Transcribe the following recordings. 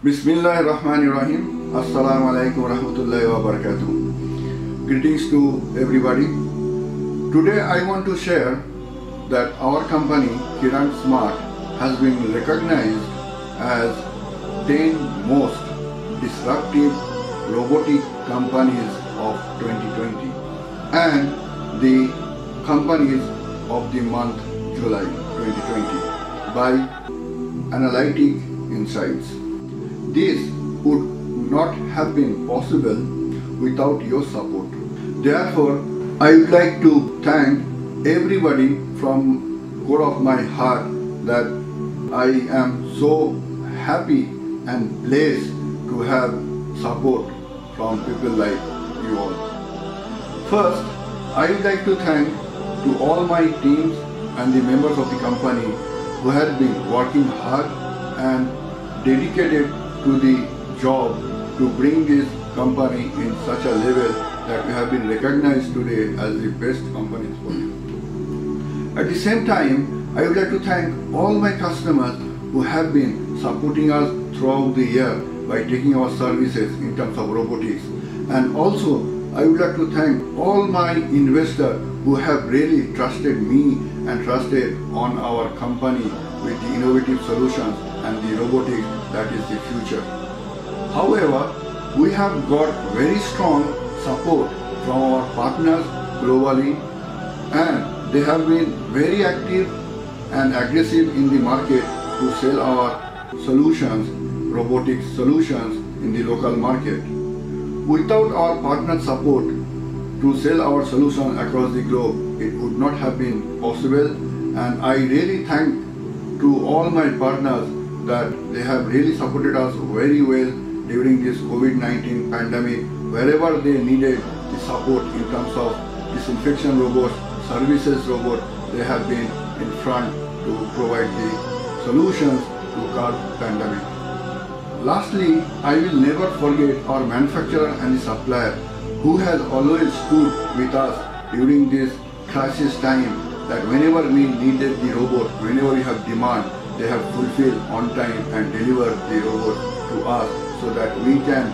Bismillahirrahmanirrahim. Assalamu alaikum warahmatullahi wabarakatuh. Greetings to everybody. Today I want to share that our company Kiran Smart has been recognized as 10 most disruptive robotic companies of 2020 and the companies of the month July 2020 by Analytic Insights. This would not have been possible without your support. Therefore, I would like to thank everybody from core of my heart that I am so happy and blessed to have support from people like you all. First, I would like to thank to all my teams and the members of the company who have been working hard and dedicated to the job to bring this company in such a level that we have been recognized today as the best companies for you. At the same time, I would like to thank all my customers who have been supporting us throughout the year by taking our services in terms of robotics. And also, I would like to thank all my investors who have really trusted me and trusted on our company with the innovative solutions and the robotics that is the future. However, we have got very strong support from our partners globally and they have been very active and aggressive in the market to sell our solutions, robotic solutions in the local market. Without our partner support to sell our solution across the globe, it would not have been possible and I really thank to all my partners that they have really supported us very well during this COVID-19 pandemic wherever they needed the support in terms of disinfection robots, services robot, they have been in front to provide the solutions to curb pandemic. Lastly, I will never forget our manufacturer and the supplier who has always stood with us during this crisis time that whenever we needed the robot, whenever we have demand, they have fulfilled on time and delivered the robot to us so that we can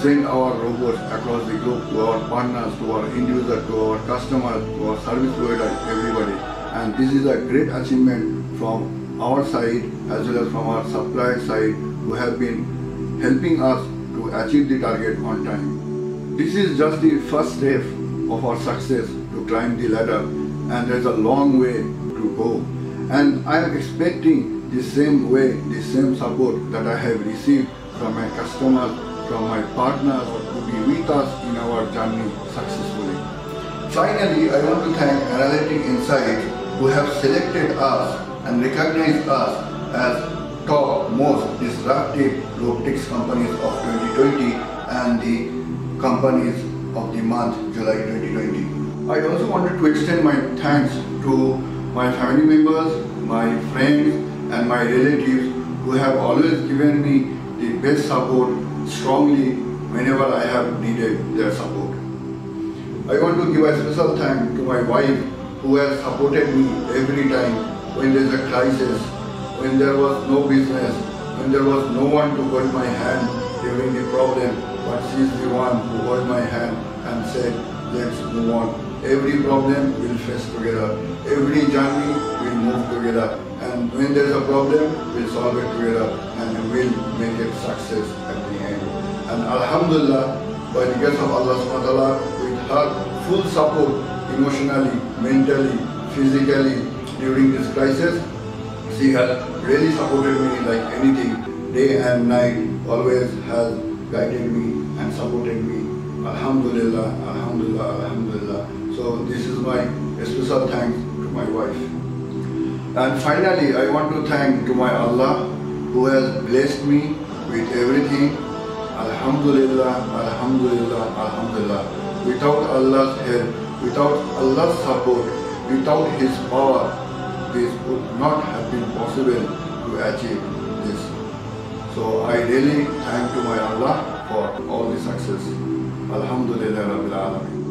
send our robots across the globe to our partners, to our end users, to our customers, to our service providers, everybody. And this is a great achievement from our side as well as from our supplier side who have been helping us to achieve the target on time. This is just the first step of our success to climb the ladder and there's a long way to go. And I am expecting the same way, the same support that I have received from my customers, from my partners to be with us in our journey successfully. Finally, I want to thank Analytics Insight who have selected us and recognized us as top most disruptive robotics companies of 2020 and the companies of the month July 2020. I also wanted to extend my thanks to my family members, my friends and my relatives who have always given me the best support strongly whenever I have needed their support. I want to give a special thanks to my wife who has supported me every time when there is a crisis, when there was no business, when there was no one to hold my hand during the problem, but she is the one who held my hand and said, let's move on. Every problem we'll face together. Every journey we'll move together. And when there's a problem, we'll solve it together and we'll make it success at the end. And Alhamdulillah, by the grace of Allah subhanahu with her full support emotionally, mentally, physically during this crisis, she has really supported me like anything, day and night, always has guided me and supported me. Alhamdulillah, Alhamdulillah, Alhamdulillah. So this is my special thanks to my wife. And finally, I want to thank to my Allah who has blessed me with everything. Alhamdulillah, Alhamdulillah, Alhamdulillah. Without Allah's help, without Allah's support, without His power, this would not have been possible to achieve this. So I really thank to my Allah for all the success. Alhamdulillah Rabbil Alameen.